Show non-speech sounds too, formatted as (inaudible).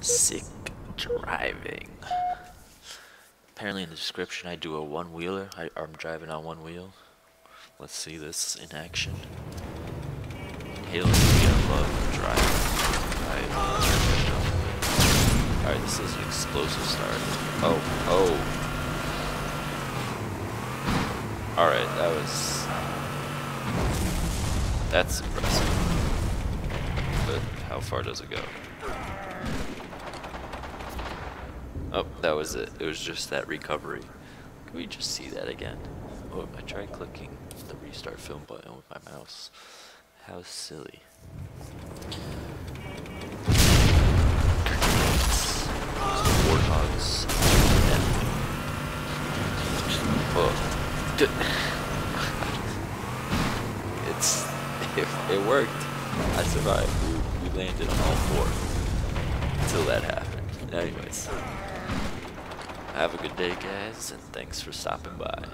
Sick driving. Apparently in the description I do a one-wheeler. I'm driving on one wheel. Let's see this in action. Halo I love driving. Alright, this is an explosive start. Oh, oh. Alright, that was... That's impressive. How far does it go? Oh, that was it. It was just that recovery. Can we just see that again? Oh, I tried clicking the restart film button with my mouse. How silly. Warthogs. Oh. (laughs) it's it, (laughs) it worked. I survived. Landed on all four until that happened. Anyways. Have a good day, guys, and thanks for stopping by.